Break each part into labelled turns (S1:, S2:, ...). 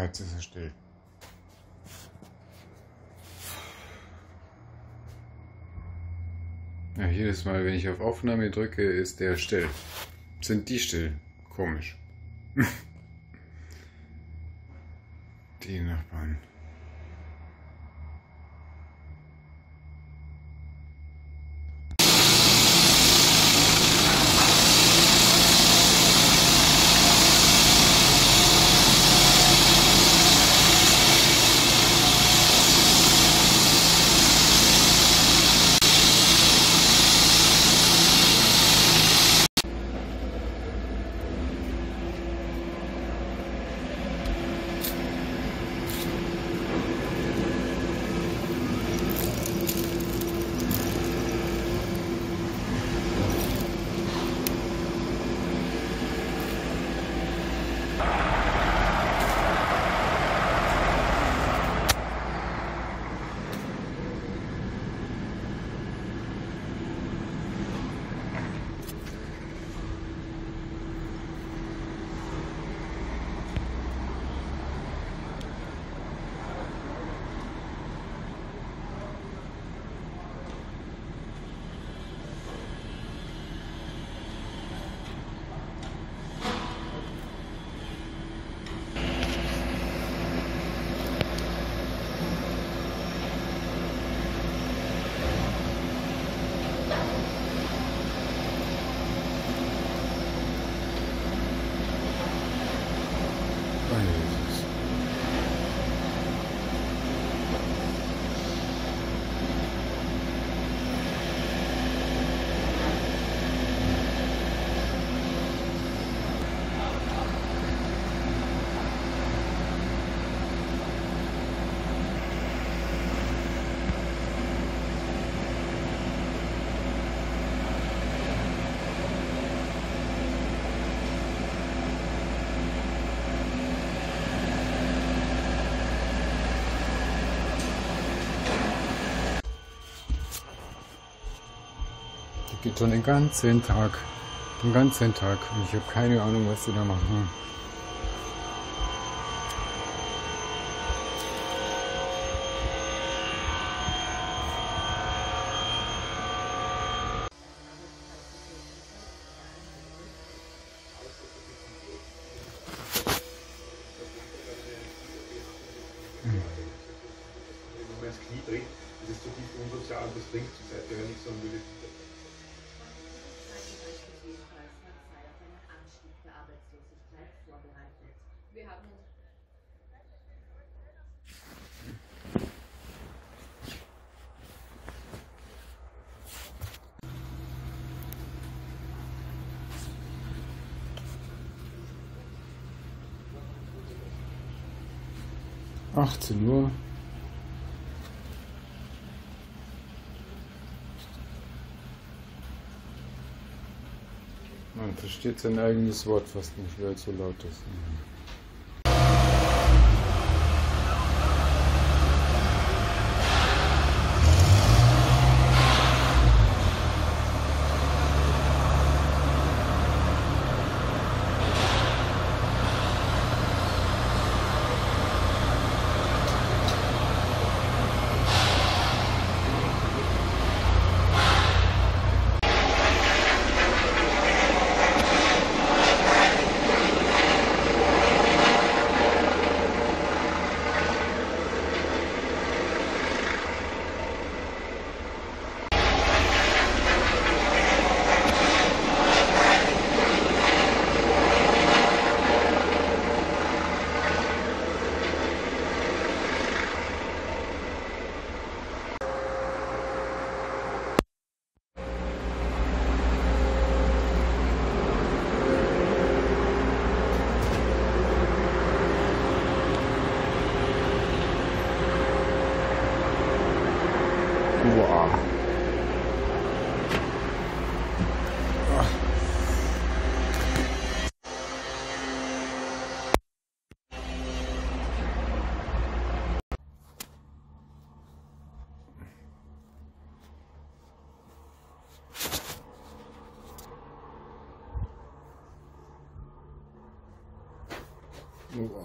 S1: Ah, jetzt ist er still. Ja, jedes Mal, wenn ich auf Aufnahme drücke, ist der still. Sind die still? Komisch. die Nachbarn. Die geht schon den ganzen Tag. Den ganzen Tag. Und ich habe keine Ahnung, was sie da machen.
S2: ins Knie tritt, das ist zu tief unsozial und das bringt zur Seite, wenn ich sagen würde.
S3: Wir haben uns
S1: Achtzehn Uhr. Man versteht sein eigenes Wort fast nicht, weil es so laut ist. 如果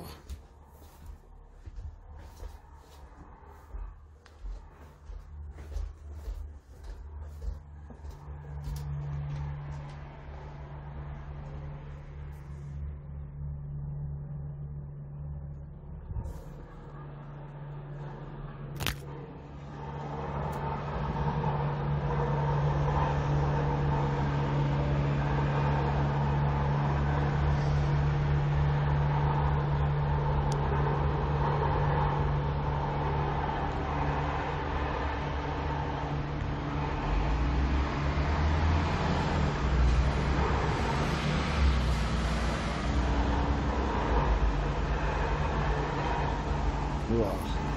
S1: world.